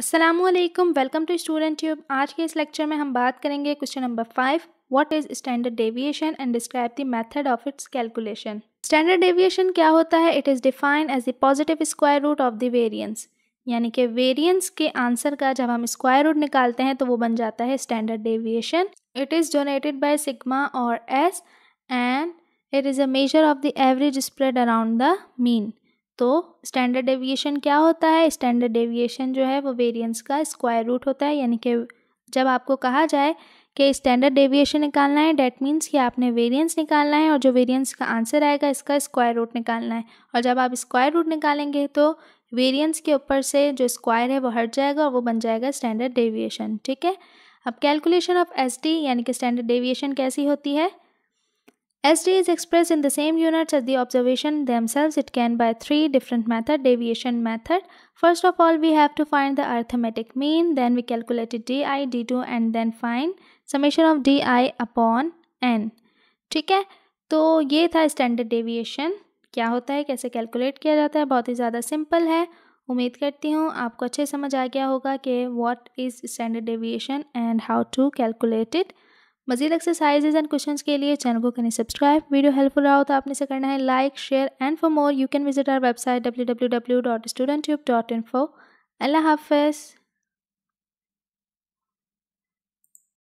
Aslam welcome to Student Tube आज के इस लेक्चर में हम बात करेंगे question number five what is standard deviation and describe the method of its calculation standard deviation क्या होता है? It is defined as the positive square root of the variance यानी कि वेरिएंस के आंसर का जब हम स्क्वायर रूट निकालते हैं तो वो बन जाता है standard deviation it is denoted by sigma और S and it is a measure of the average spread around the mean तो स्टैंडर्ड डेविएशन क्या होता है? स्टैंडर्ड डेविएशन जो है वो वेरिएंस का स्क्वायर रूट होता है, यानी कि जब आपको कहा जाए कि स्टैंडर्ड डेविएशन निकालना है डेट मीन्स कि आपने वेरिएंस निकालना है और जो वेरिएंस का आंसर आएगा, इसका स्क्वायर रूट निकालना है। और जब आप स्क्वायर रूट निकालेंगे तो वेरिएंस के ऊपर से जो स्क्वायर है वो हट जाएगा और वो बन जाएगा स्टैंडर्ड डेविएशन ठीक है? अब कैलकुलेशन ऑफ़ एस यानी कि स्टैंडर्ड डेविएशन कैसी होती है? SD is expressed in the same units as the observation themselves. It can by three different method, deviation method. First of all, we have to find the arithmetic mean. Then we calculate di, d2 and then find summation of di upon n. ठीक है तो ये था standard deviation क्या होता है कैसे calculate किया जाता है बहुत ही ज़्यादा सिंपल है उम्मीद करती हूँ आपको अच्छे समझ आ गया होगा कि what is standard deviation and how to calculate it Majeed exercises and question के लिए चैनल को करें सब्सक्राइब वीडियो हेल्पफुल रहा हो तो आपने से करना है like share and for more you can visit our website W W W dot student tube dot info अल्लाह हाफिज़।